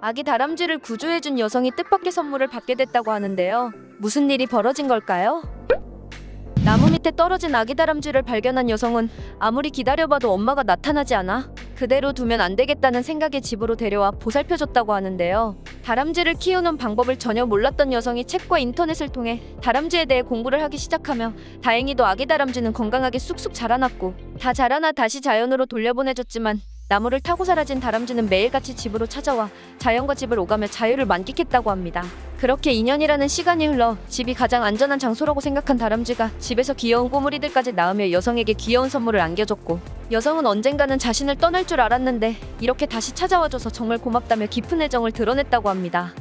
아기 다람쥐를 구조해준 여성이 뜻밖의 선물을 받게 됐다고 하는데요. 무슨 일이 벌어진 걸까요? 나무 밑에 떨어진 아기 다람쥐를 발견한 여성은 아무리 기다려봐도 엄마가 나타나지 않아 그대로 두면 안 되겠다는 생각에 집으로 데려와 보살펴줬다고 하는데요. 다람쥐를 키우는 방법을 전혀 몰랐던 여성이 책과 인터넷을 통해 다람쥐에 대해 공부를 하기 시작하며 다행히도 아기 다람쥐는 건강하게 쑥쑥 자라났고 다 자라나 다시 자연으로 돌려보내줬지만 나무를 타고 사라진 다람쥐는 매일같이 집으로 찾아와 자연과 집을 오가며 자유를 만끽했다고 합니다. 그렇게 2년이라는 시간이 흘러 집이 가장 안전한 장소라고 생각한 다람쥐가 집에서 귀여운 꼬물이들까지 낳으며 여성에게 귀여운 선물을 안겨줬고 여성은 언젠가는 자신을 떠날 줄 알았는데 이렇게 다시 찾아와줘서 정말 고맙다며 깊은 애정을 드러냈다고 합니다.